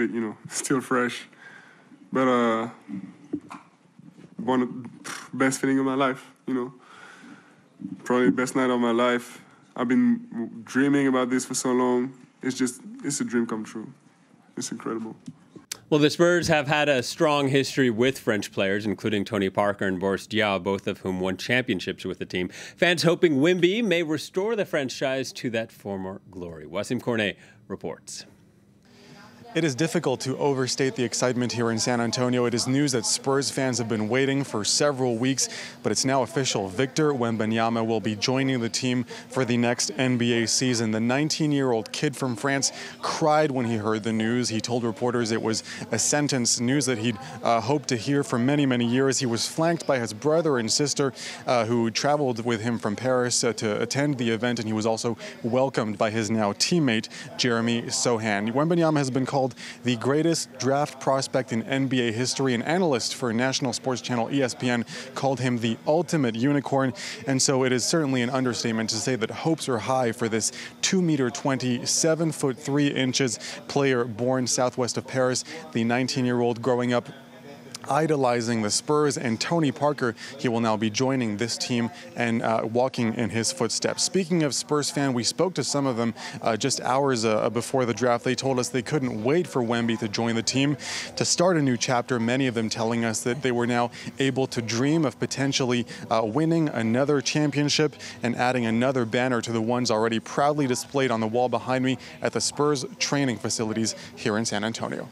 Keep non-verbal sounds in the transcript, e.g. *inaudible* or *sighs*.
bit, you know, *laughs* still fresh. But uh, one of the *sighs* best feeling of my life, you know. Probably best night of my life. I've been dreaming about this for so long. It's just, it's a dream come true. It's incredible. Well, the Spurs have had a strong history with French players, including Tony Parker and Boris Diaw, both of whom won championships with the team. Fans hoping Wemby may restore the franchise to that former glory. Wassim Cornet reports. It is difficult to overstate the excitement here in San Antonio. It is news that Spurs fans have been waiting for several weeks, but it's now official. Victor Wembanyama will be joining the team for the next NBA season. The 19-year-old kid from France cried when he heard the news. He told reporters it was a sentence, news that he'd uh, hoped to hear for many, many years. He was flanked by his brother and sister uh, who traveled with him from Paris uh, to attend the event, and he was also welcomed by his now teammate, Jeremy Sochan. Wembanyama has been called called the greatest draft prospect in NBA history. An analyst for national sports channel ESPN called him the ultimate unicorn. And so it is certainly an understatement to say that hopes are high for this 2 meter 20, 7 foot 3 inches player born southwest of Paris, the 19 year old growing up idolizing the Spurs and Tony Parker. He will now be joining this team and uh, walking in his footsteps. Speaking of Spurs fan, we spoke to some of them uh, just hours uh, before the draft. They told us they couldn't wait for Wemby to join the team to start a new chapter. Many of them telling us that they were now able to dream of potentially uh, winning another championship and adding another banner to the ones already proudly displayed on the wall behind me at the Spurs training facilities here in San Antonio.